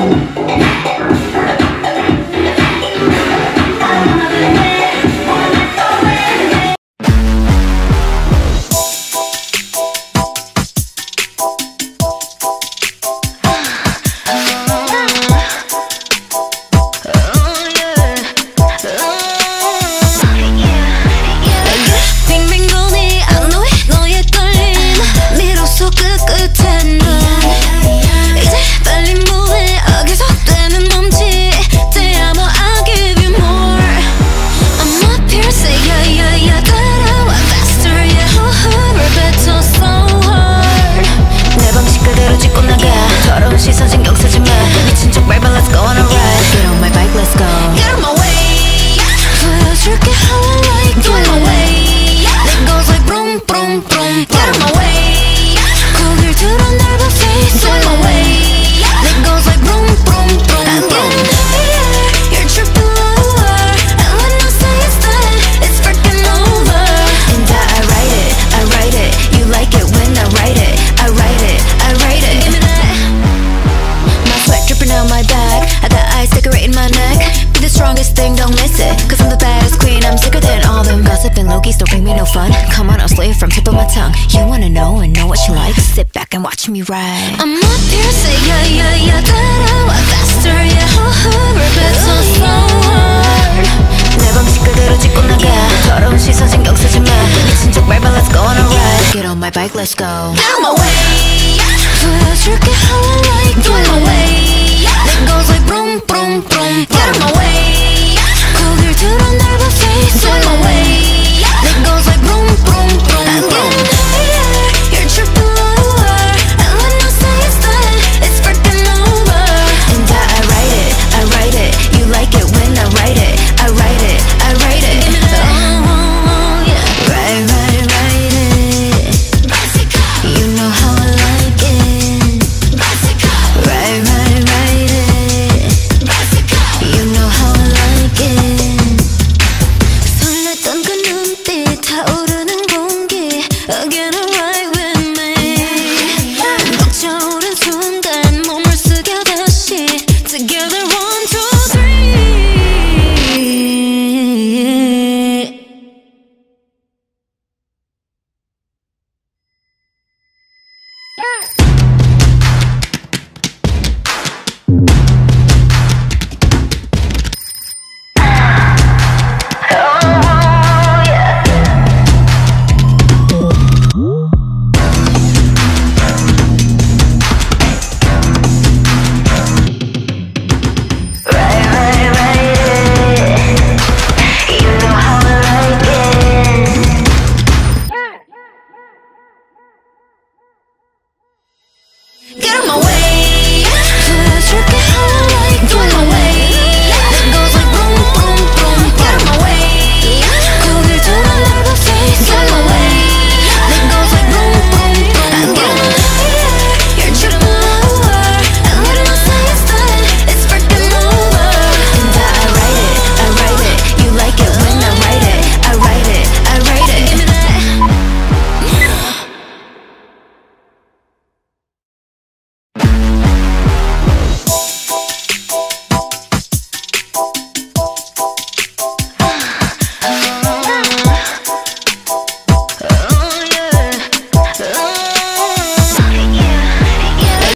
빙빙 thing, don't miss it Cause I'm the baddest queen I'm sicker than all them Gossip and Loki's don't bring me no fun Come on, I'll slay from tip of my tongue You wanna know and know what you like Sit back and watch me ride I'm up here, say yeah, yeah, yeah 따라와 faster, yeah 호흡을 뱉어 so hard 내 방식 그대로 짚고 나가 더러운 시선 신경 쓰지 마 미친 척 밟아 let's go on a ride Get on my bike, let's go Get on my 타오르